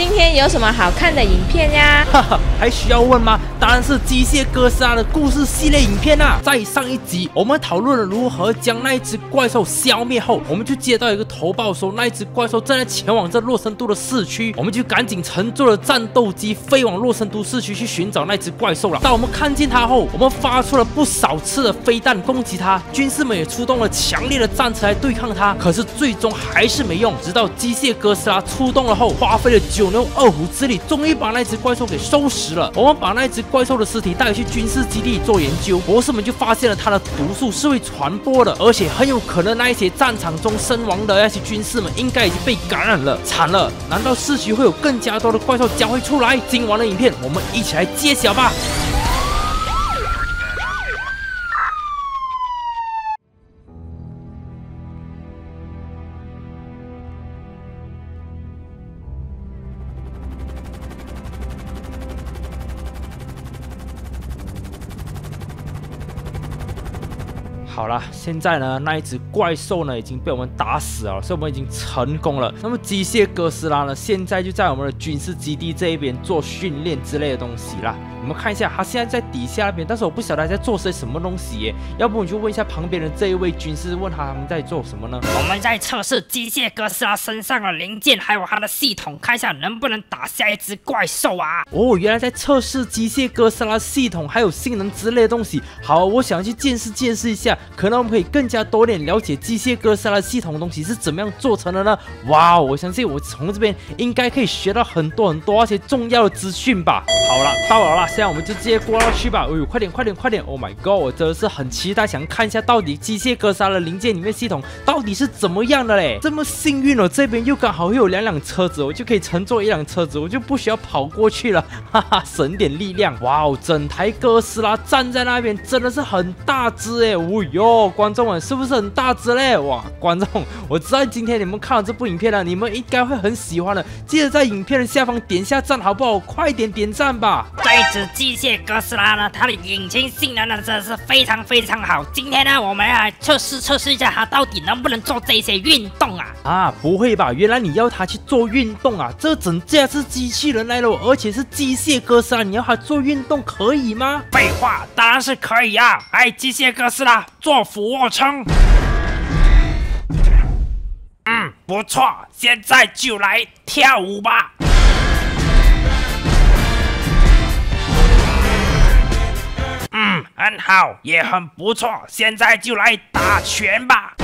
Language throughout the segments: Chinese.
今天有什么好看的影片呀？哈哈，还需要问吗？当然是机械哥斯拉的故事系列影片啦！在上一集，我们讨论了如何将那一只怪兽消灭后，我们就接到一个投报说那一只怪兽正在前往这洛森都的市区，我们就赶紧乘坐了战斗机飞往洛森都市区去寻找那只怪兽了。当我们看见它后，我们发出了不少次的飞弹攻击它，军士们也出动了强烈的战车来对抗它，可是最终还是没用。直到机械哥斯拉出动了后，花费了九用二虎之力，终于把那只怪兽给收拾了。我们把那只。怪兽的尸体带去军事基地做研究，博士们就发现了它的毒素是会传播的，而且很有可能那一些战场中身亡的那些军士们应该已经被感染了，惨了！难道市区会有更加多的怪兽将会出来？今晚的影片我们一起来揭晓吧！现在呢，那一只怪兽呢已经被我们打死了，所以我们已经成功了。那么机械哥斯拉呢，现在就在我们的军事基地这一边做训练之类的东西啦。我们看一下，他现在在底下那边，但是我不晓得他在做些什么东西耶。要不你就问一下旁边的这一位军师，问他他们在做什么呢？我们在测试机械哥斯拉身上的零件，还有它的系统，看一下能不能打下一只怪兽啊。哦，原来在测试机械哥斯拉系统还有性能之类的东西。好，我想要去见识见识一下。可能我们可以更加多点了解机械哥斯拉系统的东西是怎么样做成的呢？哇，我相信我从这边应该可以学到很多很多而且重要的资讯吧。好了，到了啦，现在我们就直接过去吧。哎呦，快点快点快点！Oh my god，我真的是很期待，想看一下到底机械哥斯拉的零件里面系统到底是怎么样的嘞。这么幸运哦，这边又刚好又有两辆车子，我就可以乘坐一辆车子，我就不需要跑过去了，哈哈，省点力量。哇哦，整台哥斯拉站在那边真的是很大只哎，哦哟。观众们是不是很大只嘞？哇，观众，我知道今天你们看了这部影片了，你们应该会很喜欢的。记得在影片的下方点下赞，好不好？快点点赞吧！这只机械哥斯拉呢，它的引擎性能呢真的是非常非常好。今天呢，我们要来测试测试一下它到底能不能做这些运动啊？啊，不会吧？原来你要它去做运动啊？这整架是机器人来了，而且是机械哥斯拉，你要它做运动可以吗？废话，当然是可以啊！哎，机械哥斯拉做。俯卧撑，嗯，不错，现在就来跳舞吧。很好，也很不错，现在就来打拳吧。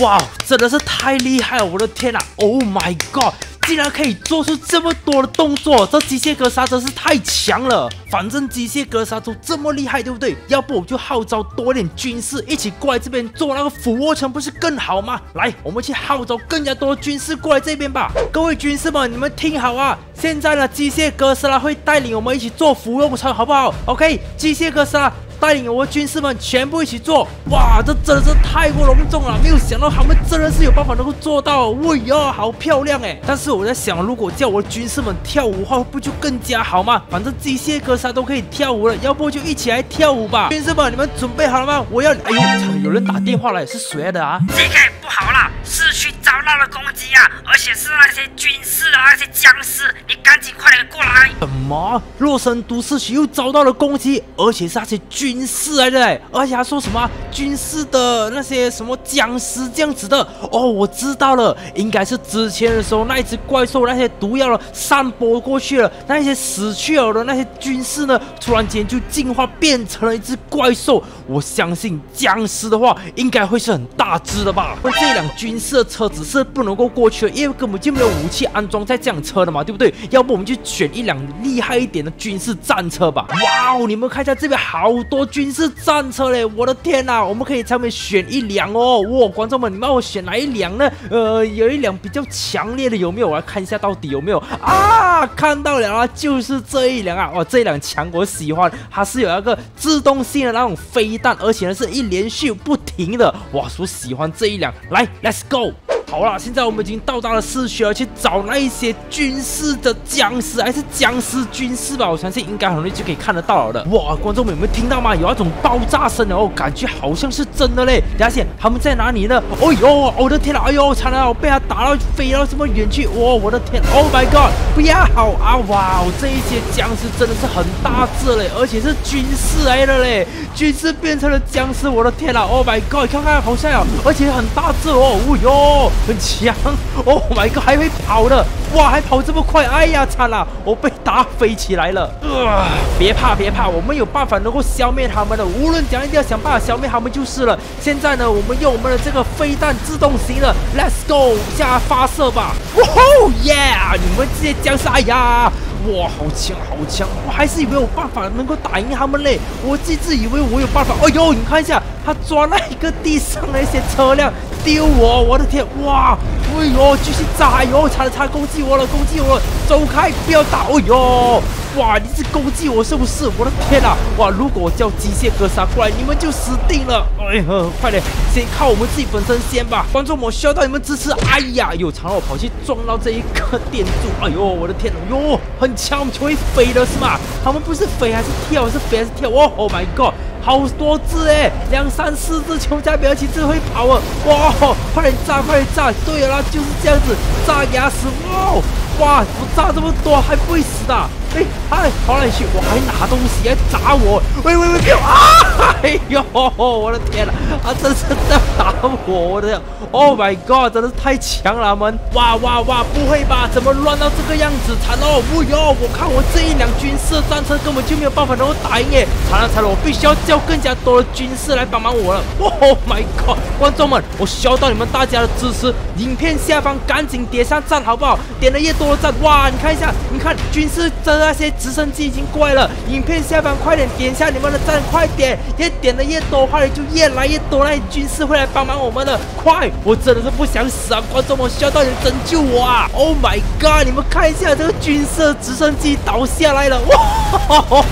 哇，真的是太厉害了！我的天呐 o h my God！竟然可以做出这么多的动作，这机械哥斯拉真是太强了。反正机械哥斯拉都这么厉害，对不对？要不我就号召多点军士一起过来这边做那个俯卧撑，不是更好吗？来，我们去号召更加多军士过来这边吧。各位军士们，你们听好啊！现在呢，机械哥斯拉会带领我们一起做俯卧撑，好不好？OK，机械哥斯拉。带领我的军士们全部一起做，哇，这真的是太过隆重了！没有想到他们真的是有办法能够做到，喂呀，好漂亮哎！但是我在想，如果叫我的军士们跳舞的话，不就更加好吗？反正机械哥仨都可以跳舞了，要不就一起来跳舞吧！军士们，你们准备好了吗？我要……哎呦，有人打电话来，是谁的啊？DK 不好了，市区到了攻击啊，而且是那些军事的那些僵尸，你赶紧快点过来！什么？洛森都市区又遭到了攻击，而且是那些军。事来的，而且还说什么军事的那些什么僵尸这样子的哦，我知道了，应该是之前的时候那一只怪兽那些毒药了散播过去了，那些死去了的那些军士呢，突然间就进化变成了一只怪兽。我相信僵尸的话应该会是很大只的吧？这辆军事的车子是不能够过去的，因为根本就没有武器安装在这辆车的嘛，对不对？要不我们就选一辆厉害一点的军事战车吧。哇哦，你们看一下这边好多。军事战车嘞！我的天哪，我们可以上面选一辆哦！哇，观众们，你们让我选哪一辆呢？呃，有一辆比较强烈的，有没有？我来看一下到底有没有啊？看到了啊，就是这一辆啊！哇，这一辆强，我喜欢，它是有一个自动性的那种飞弹，而且呢是一连续不停的。哇，我喜欢这一辆，来，Let's go！好了，现在我们已经到达了市区要，去找那一些军事的僵尸，还是僵尸军事吧？我相信应该很容易就可以看得到了的。哇，观众们有没有听到吗？有那种爆炸声哦，感觉好像是真的嘞。等下先，他们在哪里呢？哦呦，我的天呐，哎呦，惨了，我被他打到飞到这么远去。哇，我的天，Oh my God，不要好啊！哇，这一些僵尸真的是很大只嘞，而且是军事来的嘞，军事变成了僵尸，我的天呐，Oh my God，看看好像啊，而且很大只哦，哦哟。很强，Oh my god，还会跑的，哇，还跑这么快，哎呀，惨了，我被打飞起来了，呃，别怕别怕，我们有办法能够消灭他们的，无论怎样一定要想办法消灭他们就是了。现在呢，我们用我们的这个飞弹自动型的，Let's go，下发射吧，哇吼，Yeah，你们这些僵尸，哎呀。哇，好强好强！我还是以为有办法能够打赢他们嘞，我自自以为我有办法。哎呦，你看一下，他抓那一个地上的一些车辆丢我，我的天！哇，哎呦，继续炸！哎呦，差了差攻击我了，攻击我了，走开，不要打！哎呦！哇！你是攻击我是不是？我的天哪！哇！如果我叫机械哥杀过来，你们就死定了！哎呀，快点，先靠我们自己本身先吧！观众们需要到你们支持！哎呀，有长了，跑去撞到这一个电柱！哎呦，我的天！哟，很强，我们就会飞了是吗？他们不是飞还是跳？是飞还是跳？哦，Oh my God！好多只哎，两三四只球加表情真会跑啊！哇，快点炸，快点炸！对了，就是这样子，炸牙齿！哇哇，我炸这么多还不会死的？哎，哎，跑哪去？我还拿东西来砸我！喂喂喂，别啊！哎呦，我的天呐，啊，真是在打我！我的，Oh my God，真的是太强了！们，哇哇哇，不会吧？怎么乱到这个样子？惨了！哦哟，我看我这一辆军事战车根本就没有办法能够打赢耶！惨了惨了，我必须要叫更加多的军事来帮忙我了！Oh my God，观众们，我需要到你们大家的支持，影片下方赶紧点上赞好不好？点的越多的赞，哇，你看一下，你看军事真。那些直升机已经过来了，影片下方快点点下你们的赞，快点，越点的越多，话就越来越多那些军事会来帮忙我们的，快！我真的是不想死啊，观众们需要到人拯救我啊！Oh my god！你们看一下这个军事直升机倒下来了，哇！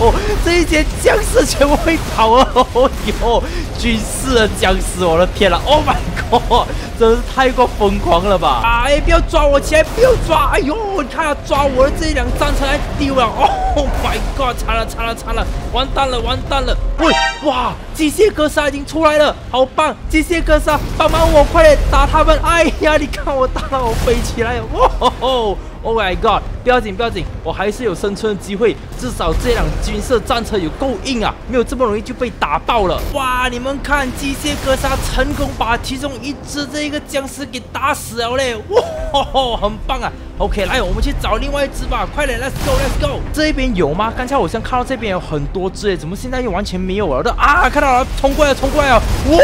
这一些僵尸全部会跑啊！哦哟，军事的僵尸，我的天了！Oh my god！真是太过疯狂了吧！哎，不要抓我起来，不要抓！哎呦，你看他抓我的这一辆战车来丢了！Oh my god！惨了惨了惨了，完蛋了完蛋了！喂，哇，机械哥杀已经出来了，好棒！机械哥杀，帮忙我，快点打他们！哎呀，你看我打到我飞起来，哇吼！Oh my god！不要紧不要紧，我还是有生存的机会。至少这辆军事战车有够硬啊，没有这么容易就被打爆了。哇！你们看，机械哥杀成功把其中一只这个僵尸给打死了嘞！哇，很棒啊！OK，来，我们去找另外一只吧，快点，Let's go，Let's go！这边有吗？刚才我像看到这边有很多只，怎么现在又完全没有了？的啊，看到了，冲过来，冲过来啊！哇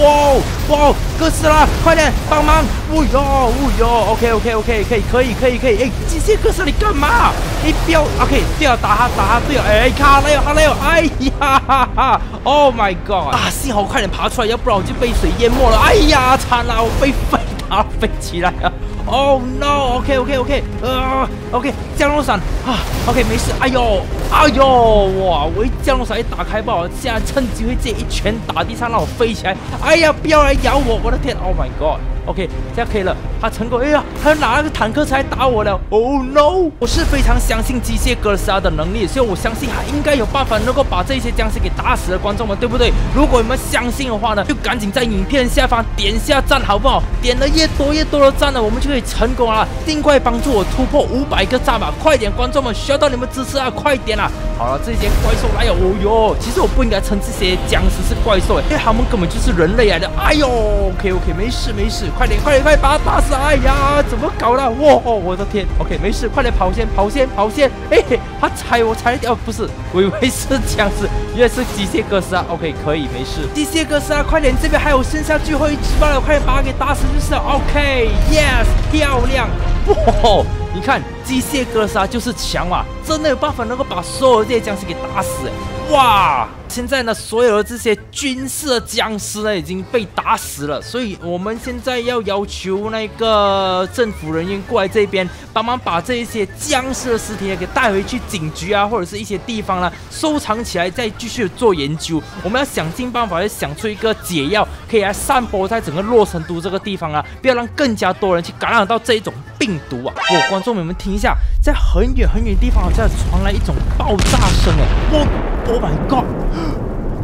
哇哇！哥斯拉，快点帮忙！哦哟哦哟，OK，OK，OK，可以，可以，可以，可以！哎。机械哥斯拉你干嘛？你不要，OK，不要打他，打他队友。哎，卡了哟，卡了哟！哎呀哈哈，Oh my God！啊，幸好快点爬出来，要不然我就被水淹没了。哎呀，惨了，我被飞 打飞起来了。Oh no！OK，OK，OK，呃，OK，降落伞啊，OK，没事。哎呦，哎呦，哇！我一降落伞一打开吧，现在趁机会直接一拳打地上，让我飞起来。哎呀，不要来咬我！我的天，Oh my God！OK，这样可以了，他成功。哎呀，他拿了个坦克车来打我了。Oh no！我是非常相信机械哥斯拉的能力，所以我相信他应该有办法能够把这些僵尸给打死的，观众们，对不对？如果你们相信的话呢，就赶紧在影片下方点下赞，好不好？点的越多越多的赞呢，我们就对成功了。尽快帮助我突破五百个赞吧！快点，观众们需要到你们支持啊！快点啊！好了，这些怪兽来了。哦哟，其实我不应该称这些僵尸是怪兽，因为他们根本就是人类来的。哎呦，OK OK，没事没事。快点，快点，快把他打死！哎呀，怎么搞的？哇哦，我的天！OK，没事，快点跑先，跑先，跑先！哎，他踩我踩掉，不是，我以为是僵尸，原来是机械哥斯拉。OK，可以，没事。机械哥斯拉，快点，这边还有剩下最后一只罢了，快点把它给打死就是。OK，Yes，漂亮！哇，你看。机械哥斯拉就是强嘛，真的有办法能够把所有这些僵尸给打死。哇！现在呢，所有的这些军事的僵尸呢已经被打死了，所以我们现在要要求那个政府人员过来这边帮忙把这一些僵尸的尸体给带回去警局啊，或者是一些地方呢收藏起来，再继续做研究。我们要想尽办法，要想出一个解药，可以来散播在整个洛神都这个地方啊，不要让更加多人去感染到这一种病毒啊！我观众们们听一下，在很远很远的地方好像传来一种爆炸声哎，我，Oh my God！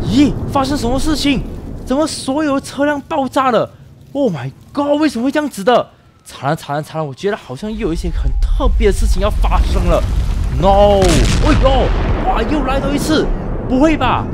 咦，发生什么事情？怎么所有车辆爆炸了？Oh my god！为什么会这样子的？惨了惨了惨了！我觉得好像又有一些很特别的事情要发生了。No！哎呦，哇，又来了一次！不会吧？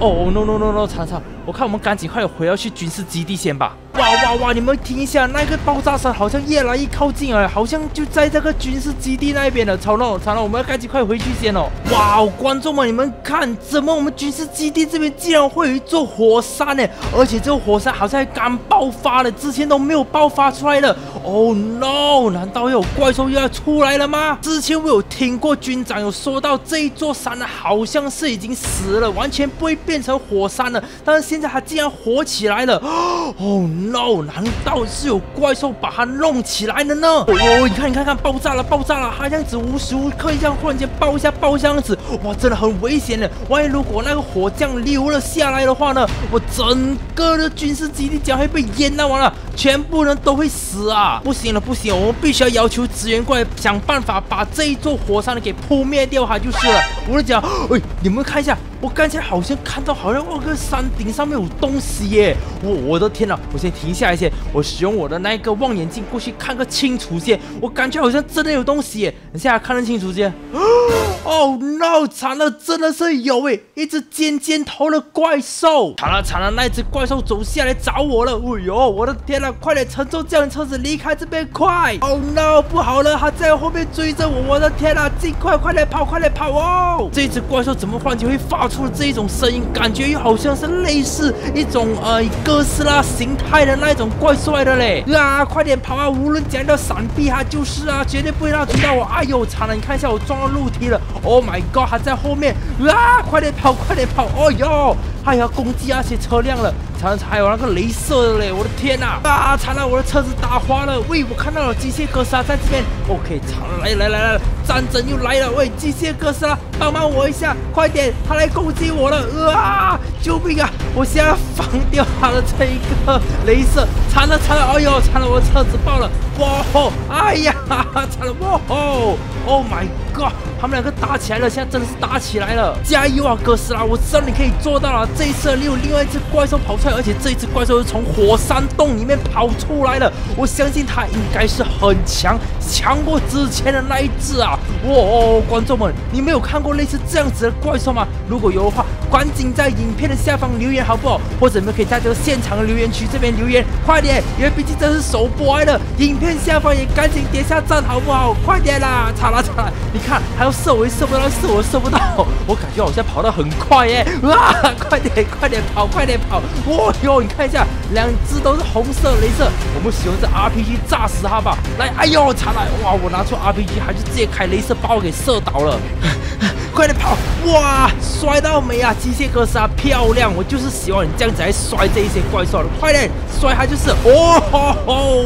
哦，no no no no！惨惨！我看我们赶紧快点回要去军事基地先吧。哇哇哇！你们听一下，那个爆炸声好像越来越靠近了，好像就在这个军事基地那边了。吵闹吵闹，我们要赶紧快回去先哦。哇，观众们，你们看，怎么我们军事基地这边竟然会有一座火山呢？而且这个火山好像刚爆发了，之前都没有爆发出来的。Oh no！难道有怪兽又要出来了吗？之前我有听过军长有说到，这一座山呢好像是已经死了，完全不会变成火山了。但是现在它竟然火起来了。no 难道是有怪兽把它弄起来了呢？哦，你看，你看看，爆炸了，爆炸了！它这样子无时无刻这样忽然间爆一下，爆这样子，哇，真的很危险的。万一如果那个火将流了下来的话呢？我整个的军事基地将会被淹到完了，全部人都会死啊！不行了，不行，我们必须要要求支援过来，想办法把这一座火山给扑灭掉，它就是了。我跟你讲，哎，你们看一下。我刚才好像看到，好像那个山顶上面有东西耶！我我的天呐！我先停下来先，我使用我的那个望远镜过去看个清楚些。我感觉好像真的有东西耶！等下看得清楚些。哦 no！惨了，真的是有诶，一只尖尖头的怪兽！惨了惨了，那只怪兽走下来找我了！哎呦，我的天呐！快点乘坐这辆车子离开这边，快！哦 no！不好了，它在后面追着我！我的天呐！尽快快点跑，快点跑哦！这只怪兽怎么然间会发出了这一种声音？感觉又好像是类似一种呃哥斯拉形态的那种怪帅的嘞！啊，快点跑啊！无论怎样闪避啊就是啊，绝对不会让他追到我！哎呦，惨了！你看一下，我撞到楼梯了！Oh my god！还在后面啊！快点跑，快点跑！哦呦，还要攻击那些车辆了。惨惨，还有那个镭射的嘞！我的天呐！啊，惨了，我的车子打滑了！喂，我看到了机械哥斯拉在这边。OK，惨了，来来来来，战争又来了！喂，机械哥斯拉，帮帮我一下，快点，他来攻击我了！啊，救命啊！我现在放掉他的这一个镭射，惨了惨了！哎呦，惨了，我的车子爆了！哇吼！哎呀，惨了！哇吼！Oh my god！他们两个打起来了，现在真的是打起来了！加油啊，哥斯拉！我知道你可以做到了。这一次你有另外一只怪兽跑出来，而且这一只怪兽是从火山洞里面跑出来的。我相信它应该是很强，强过之前的那一只啊！哇，观众们，你没有看过类似这样子的怪兽吗？如果有的话，赶紧在影片的下方留言好不好？或者你们可以在这个现场留言区这边留言，快点！因为毕竟这是首播来的，影片下方也赶紧点下赞好不好？快点啦！惨啦惨啦，你看还要。射我射不到，射我射不到，我感觉好像跑得很快耶！哇，快点快点跑，快点跑！哇哟，你看一下，两只都是红色镭射，我们使用这 RPG 炸死它吧！来，哎呦，惨了！哇，我拿出 RPG 还是直接开镭射把我给射倒了！快点跑！哇，摔到没啊？机械哥斯拉漂亮，我就是喜欢你这样子来摔这一些怪兽的，快点摔它就是！哦吼吼！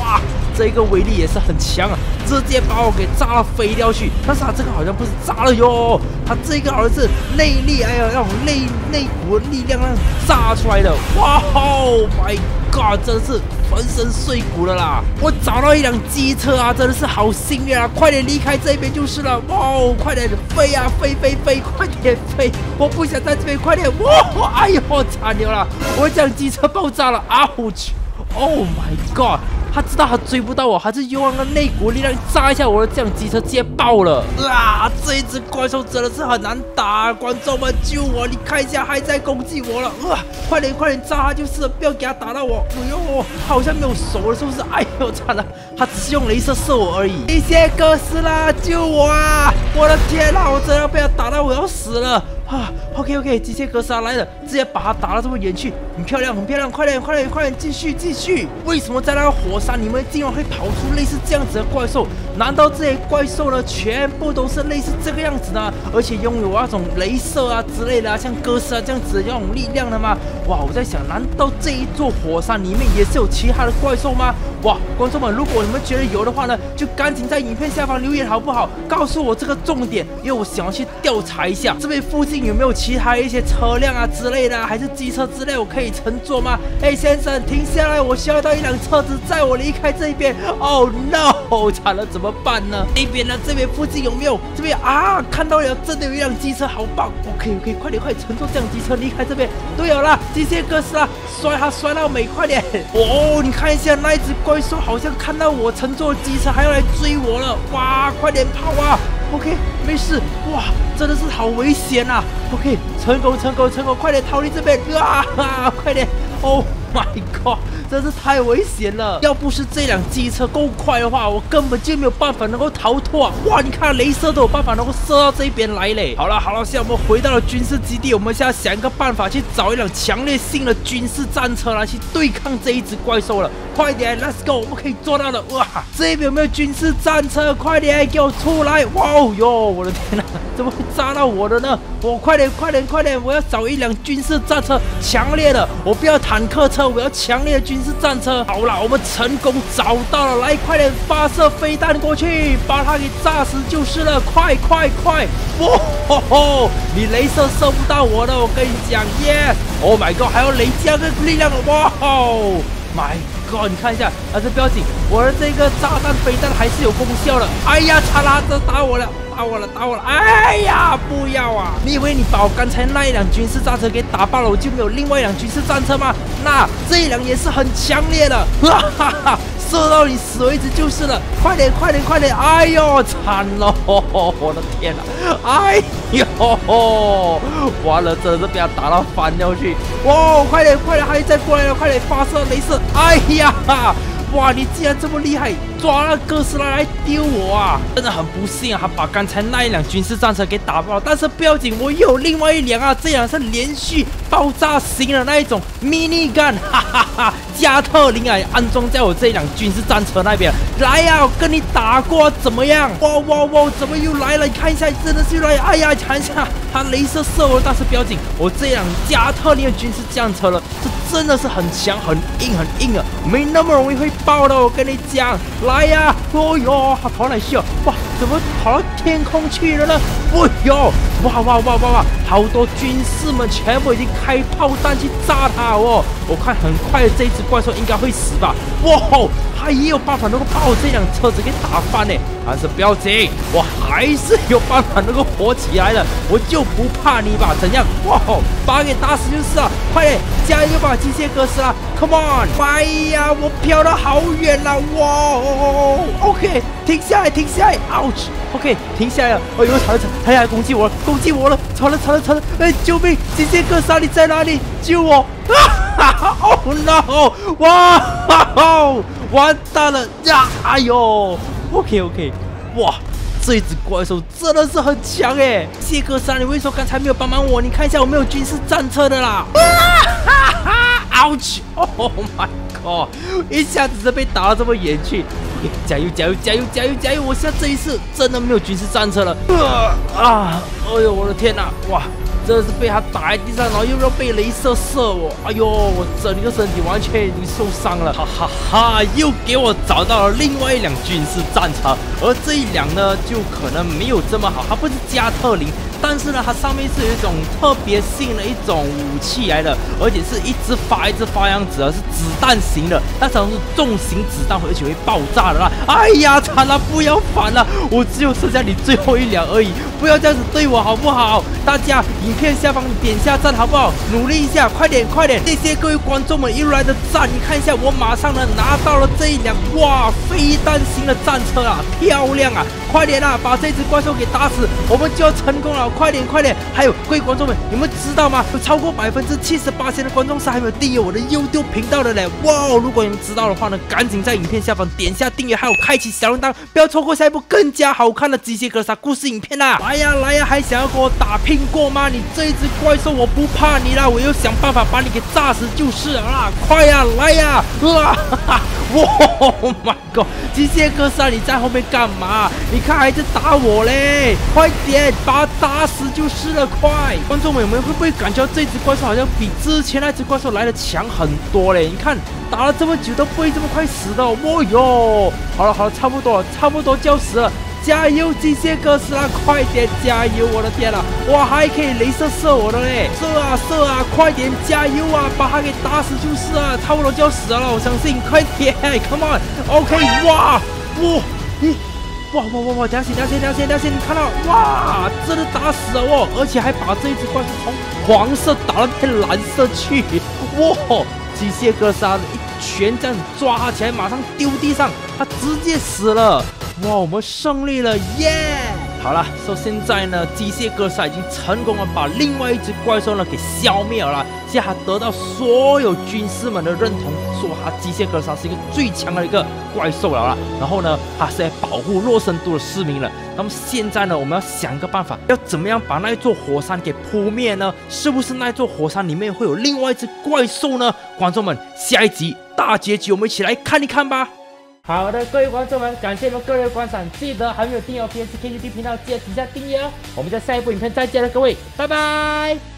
哇！这个威力也是很强啊，直接把我给炸到飞掉去。但是他这个好像不是炸了哟，他这个好像是内力，哎呀，那种内内骨力量让炸出来的。哇吼，My God，真是粉身碎骨了啦！我找到一辆机车啊，真的是好幸运啊！快点离开这边就是了。哇哦，快点飞啊，飞飞飞，快点飞！我不想在这边，快点！哇，哦哎呦，我惨了，我这辆机车爆炸了啊！我去，Oh my God！他知道他追不到我，还是用那个内骨力量炸一下我的这辆机车，直接爆了！啊，这一只怪兽真的是很难打，观众们救我！你看一下，还在攻击我了！啊，快点快点炸他就是，不要给他打到我！哎呦，好像没有熟了，是不是？哎呦，惨了，他只是用镭射射我而已！一些哥斯拉救我啊！我的天哪，我真的被他打到我要死了！啊，OK OK，机械哥斯拉来了，直接把他打到这么远去，很漂亮，很漂亮，快点，快点，快点，继续，继续。为什么在那个火山里面竟然会跑出类似这样子的怪兽？难道这些怪兽呢，全部都是类似这个样子呢？而且拥有那种镭射啊之类的啊，像哥斯拉这样子的这种力量的吗？哇，我在想，难道这一座火山里面也是有其他的怪兽吗？哇，观众们，如果你们觉得有的话呢，就赶紧在影片下方留言好不好？告诉我这个重点，因为我想要去调查一下这边附近有没有其他一些车辆啊之类的，还是机车之类，我可以乘坐吗？哎，先生，停下来，我需要到一辆车子载我我离开这边。Oh no，惨了，怎么办呢？那边呢？这边附近有没有？这边啊，看到了，真的有一辆机车，好棒！OK，OK，快点，快点乘坐这辆机车离开这边。对了，机械哥斯拉，摔它摔到美，快点！哦，你看一下那一只怪兽，好像看到我乘坐机车，还要来追我了。哇，快点跑啊！OK，没事。哇，真的是好危险啊！OK，成功，成功，成功，快点逃离这边！啊，快点！Oh my god！真是太危险了！要不是这辆机车够快的话，我根本就没有办法能够逃脱啊！哇，你看，镭射都有办法能够射到这边来嘞！好了好了，现在我们回到了军事基地，我们现在想一个办法去找一辆强烈性的军事战车来去对抗这一只怪兽了。快点，Let's go！我们可以做到的！哇，这边有没有军事战车？快点给我出来！哇哦哟，我的天哪，怎么会炸到我的呢？我快点快点快点！我要找一辆军事战车，强烈的！我不要坦克车，我要强烈的军。事战车，好了，我们成功找到了，来，快点发射飞弹过去，把它给炸死就是了，快快快！哇吼吼，你镭射射不到我的，我跟你讲，Yes！Oh my god，还有雷加的力量，哇吼！My god，你看一下，啊，这不要紧，我的这个炸弹飞弹还是有功效的。哎呀，他拉着打我了。打我了，打我了！哎呀，不要啊！你以为你把我刚才那一辆军事战车给打爆了，我就没有另外一辆军事战车吗？那这一两也是很强烈的，哈哈哈！射到你死为止就是了！快点，快点，快点！哎呦，惨了！我的天哪！哎呦，完了，真的是被他打到翻掉去！哇，快点，快点，还再过来了！快点发射镭射！哎呀！哇，你竟然这么厉害，抓了哥斯拉来丢我啊！真的很不幸啊，他把刚才那一辆军事战车给打爆。但是不要紧，我有另外一辆啊，这辆是连续爆炸型的那一种 mini gun，哈哈哈，加特林啊，安装在我这一辆军事战车那边。来呀，我跟你打过怎么样？哇哇哇，怎么又来了？你看一下，真的是来！哎呀，看一下，他镭射射我，但是不要紧，我这辆加特林的军事战车了，这真的是很强、很硬、很硬啊，没那么容易会。爆的！我跟你讲，来呀！哦哟，他跑哪去啊？哇，怎么跑到天空去了呢？哦哟，哇哇哇哇哇！好多军士们全部已经开炮弹去炸他哦！我看很快这只怪兽应该会死吧？哇吼！他也有办法能够把我这辆车子给打翻呢，但是不要紧，我还是有办法能够活起来的，我就不怕你吧？怎样？哇吼，把他给打死就是了！快点，加油吧，机械哥斯拉！Come on！哎呀，我飘得好远了！哇！OK，停下来，停下来！Ouch！OK，停下来了！哎呦，惨了惨，他要攻击我了，攻击我了！惨了惨了惨了！哎，救命！机械哥斯拉你在哪里？救我！啊！Oh no！哇！完蛋了呀！哎呦，OK OK，哇，这一只怪兽真的是很强哎！谢哥三，你为什么刚才没有帮忙我？你看一下，我没有军事战车的啦！啊哈哈，Ouch！Oh my god！一下子是被打到这么远去，加油加油加油加油加油！我现在这一次真的没有军事战车了！啊！哎呦，我的天哪！哇！真的是被他打在地上，然后又要被镭射射我，哎呦，我整个身体完全已经受伤了，哈哈哈！又给我找到了另外一辆军事战车，而这一辆呢，就可能没有这么好，它不是加特林。但是呢，它上面是有一种特别性的一种武器来的，而且是一直发一直发样子啊，是子弹型的，那常是重型子弹，而且会爆炸的啦！哎呀，惨了，不要反了，我只有剩下你最后一辆而已，不要这样子对我好不好？大家影片下方点下赞好不好？努力一下，快点快点！谢谢各位观众们一路来的赞，你看一下，我马上呢拿到了这一辆哇飞弹型的战车啊，漂亮啊！快点啊，把这只怪兽给打死，我们就要成功了！快点快点！还有各位观众们，你们知道吗？有超过百分之七十八的观众是还没有订阅我的 YouTube 频道的嘞！哇，如果你们知道的话呢，赶紧在影片下方点下订阅，还有开启小铃铛，不要错过下一部更加好看的机械哥杀故事影片啦！来呀来呀，还想要跟我打拼过吗？你这一只怪兽我不怕你啦，我要想办法把你给炸死就是了啦！快呀来呀！哇哈哈！哇，My God！机械哥杀你在后面干嘛？你看还在打我嘞！快点把他打死就是了！快，观众们，你们会不会感觉这只怪兽好像比之前那只怪兽来的强很多嘞？你看打了这么久都不会这么快死的！哦哟，好了好了，差不多了，差不多就要死了。加油，机械哥斯拉，快点加油！我的天呐，哇，还可以镭射射我的嘞，射啊射啊，快点加油啊，把他给打死就是啊，差不多就要死了，我相信，快点，Come on，OK，哇，哇，咦，哇哇哇哇，等下先，等下先，等下先，等下先，你看到，哇，真的打死了哦，而且还把这一只怪兽从黄色打到变蓝色去，哇，机械哥斯拉一拳这样抓起来，马上丢地上，他直接死了。哇，我们胜利了，耶！好了，说现在呢，机械哥斯拉已经成功的把另外一只怪兽呢给消灭了，现在得到所有军士们的认同，说他机械哥斯拉是一个最强的一个怪兽了啦。然后呢，他是来保护洛森都的市民了。那么现在呢，我们要想一个办法，要怎么样把那一座火山给扑灭呢？是不是那座火山里面会有另外一只怪兽呢？观众们，下一集大结局，我们一起来看一看吧。好的，各位观众们，感谢你们各位的观赏，记得还没有订阅 PS KGD 频道，记得底下订阅哦。我们在下一部影片再见了，各位，拜拜。